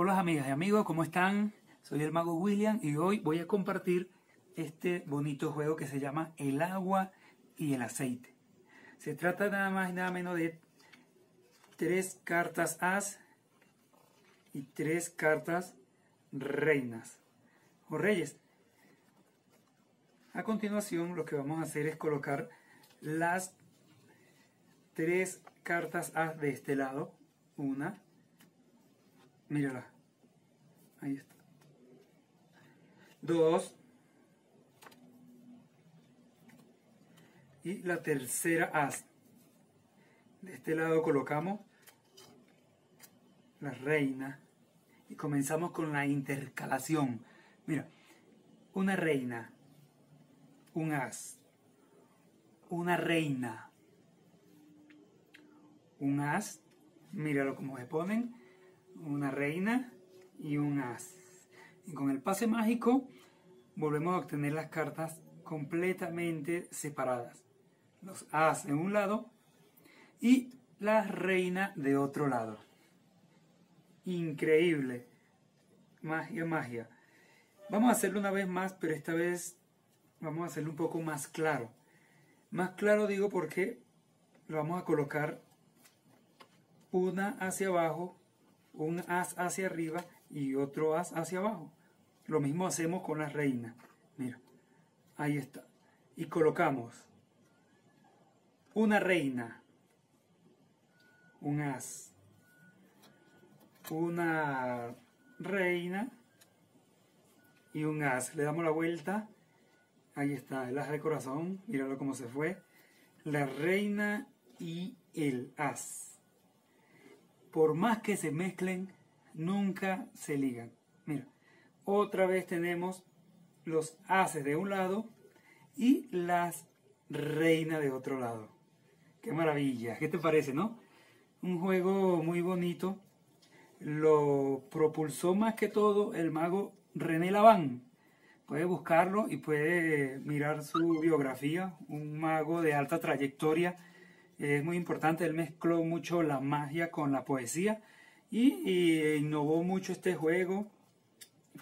Hola amigas y amigos, ¿cómo están? Soy el mago William y hoy voy a compartir este bonito juego que se llama El agua y el aceite. Se trata nada más y nada menos de tres cartas as y tres cartas reinas o reyes. A continuación lo que vamos a hacer es colocar las tres cartas as de este lado. Una, Mírala. Ahí está. Dos. Y la tercera as. De este lado colocamos la reina. Y comenzamos con la intercalación. Mira, una reina, un as, una reina, un as, míralo como se ponen, una reina y un as. Y con el pase mágico volvemos a obtener las cartas completamente separadas. Los as de un lado y la reina de otro lado. Increíble. Magia, magia. Vamos a hacerlo una vez más, pero esta vez vamos a hacerlo un poco más claro. Más claro digo porque lo vamos a colocar una hacia abajo un as hacia arriba y otro as hacia abajo. Lo mismo hacemos con la reina. Mira, ahí está. Y colocamos una reina, un as, una reina y un as. Le damos la vuelta. Ahí está, el as de corazón. Míralo cómo se fue. La reina y el as por más que se mezclen, nunca se ligan. Mira, otra vez tenemos los ases de un lado y las reinas de otro lado. Qué maravilla, ¿qué te parece, no? Un juego muy bonito. Lo propulsó más que todo el mago René Laván. Puede buscarlo y puede mirar su biografía, un mago de alta trayectoria es muy importante, él mezcló mucho la magia con la poesía y, innovó mucho este juego.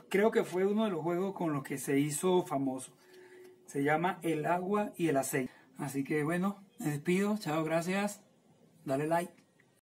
Creo que fue uno de los juegos con los que se hizo famoso. Se llama El agua y el aceite. Así que bueno, me despido, chao, gracias, dale like.